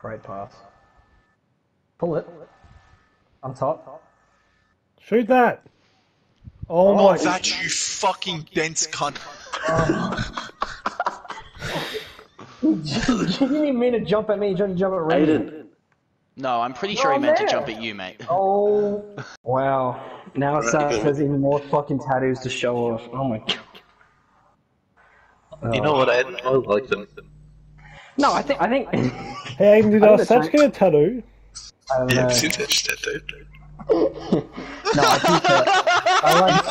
Great pass. Pull it. On top. Shoot that! Oh, Oh, my that you fucking dense cunt. you didn't even mean to jump at me, you tried to jump at Raiden. Aiden. No, I'm pretty sure Oh, he meant to jump at you, mate. Oh. Wow. Now Sas has even more fucking tattoos to show off. Oh my god. You know what, Aiden? I oh. like them. No, I think, I think. Hey, Aiden, did I our think get a tattoo? I don't Yeah, know. I've seen that shit. No, I think that. I like.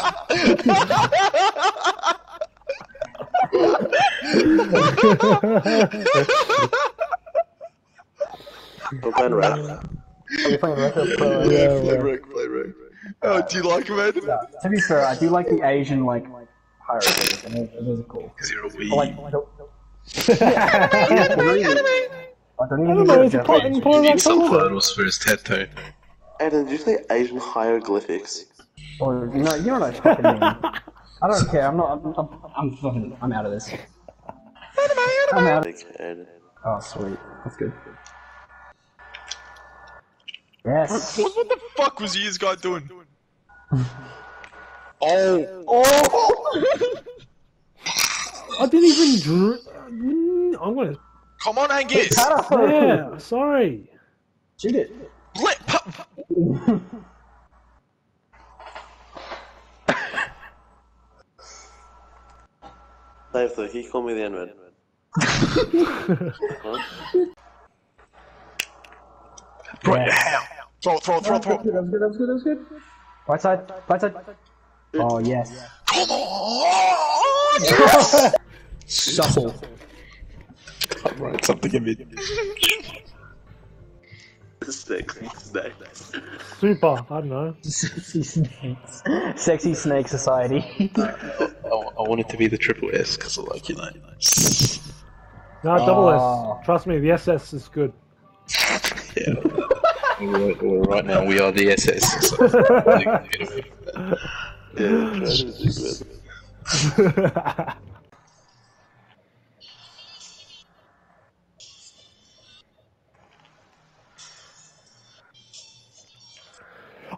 I'm playing rap. Are you playing Record Pro? Yeah, play right. Rick, play Rick. Oh, do you like him, Ed? To be fair, I do like the Asian like hierarchies, and it, it is cool. Because you're a wee. I like. I don't, I don't even I don't know know, the it's a plot in Japanese. Polaroid Need some Color. photos for his tattoo. Aiden, did you say Asian hieroglyphics? Or you know, you know what I fucking mean. I don't care. I'm not. I'm, I'm, I'm fucking. I'm out of this. I'm out. Of, Aiden. oh, sweet. That's good. Yes. What, what the fuck was you guy doing? Oh, Oh! I didn't even dr- I'm gonna. Come on, Angus. Yeah, sorry. Shoot it. Let, pa- Dave, though, he called me the N-word. right, how? Throw it, throw it, throw it, throw it. That was good. That was good. That was good. Right side. Right side. Oh yes. Come on! Yes! Shuffle. Right, something in me. Snakes. Snakes. Super, I don't know. Sexy snakes. Sexy snake society. I, I want it to be the triple S because I like, you know. No, double Oh. S. Ah. Trust me, the SS is good. Yeah. we're, we're right now, we are the SS. So, Yeah,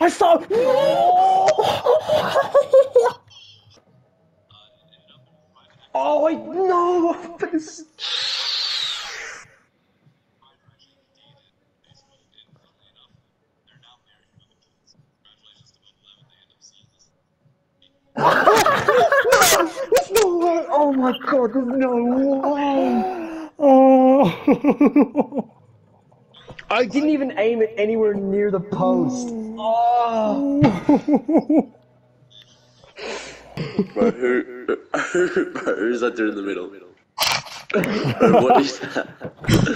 I saw. oh wait, no. This- No, oh my god, there's no way. Oh. I didn't even aim it anywhere near the post. Oh. Bro, who, who, bro, who's that dude in the middle? Bro, what is that?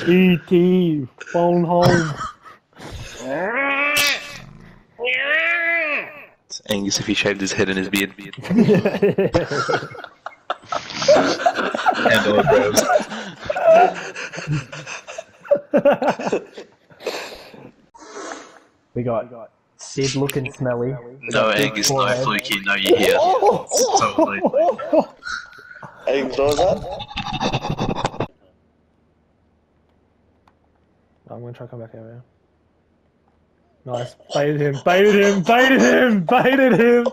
E.T. Phone home. It's Angus, if he shaved his head and his beard. and all eyebrows. We got Sid looking smelly. No, Angus, no, Fluky, no, you're here. Totally. Aiden, throw that? I'm gonna try to come back over here. Nice. Baited him, baited him, baited him, baited him!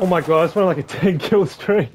Oh my god, it's been like a 10 kill streak.